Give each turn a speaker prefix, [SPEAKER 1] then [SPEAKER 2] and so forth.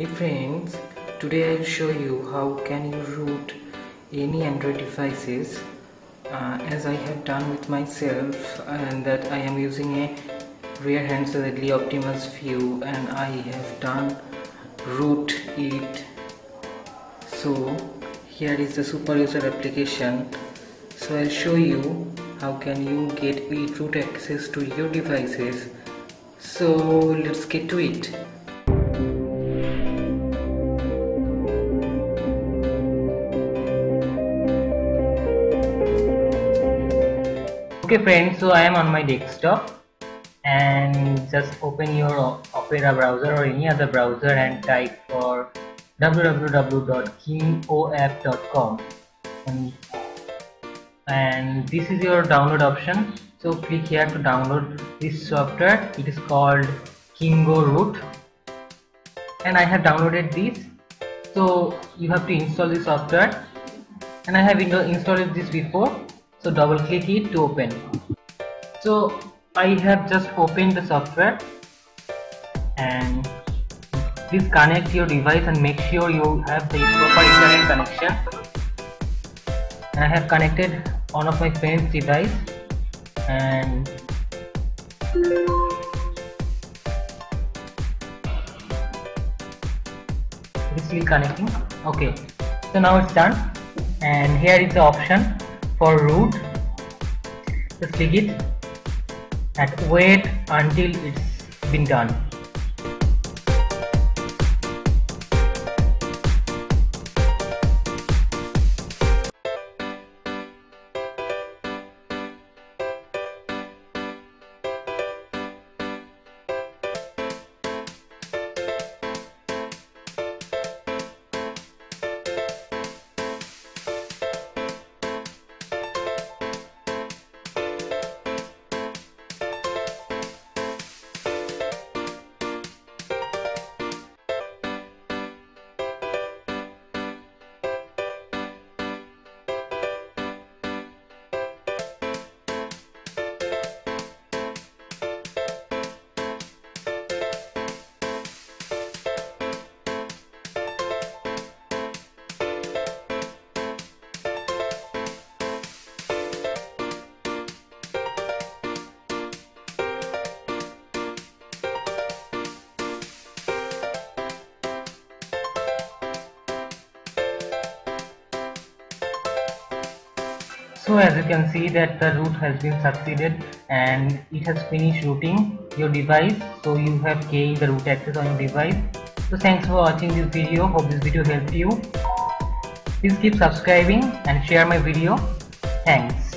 [SPEAKER 1] Hey friends, today I'll show you how can you root any Android devices uh, as I have done with myself and that I am using a rear handset Deadly Optimus Vu and I have done root it. So here is the super user application. So I'll show you how can you get root access to your devices. So let's get to it okay friends so i am on my desktop and just open your opera browser or any other browser and type for www.kingoapp.com and, and this is your download option. So click here to download this software. It is called kingo root. And i have downloaded this. So you have to install this software. And i have installed this before so double click it to open. So I have just opened the software and please connect your device and make sure you have the proper internet connection. And I have connected one of my friend's device and it is still connecting. Okay. So now it's done. And here is the option for root. Just click it. And wait until it's been done so as you can see that the root has been succeeded and it has finished rooting your device. So you have gained the root access on your device. So thanks for watching this video. Hope this video helped you. Please keep subscribing and share my video. Thanks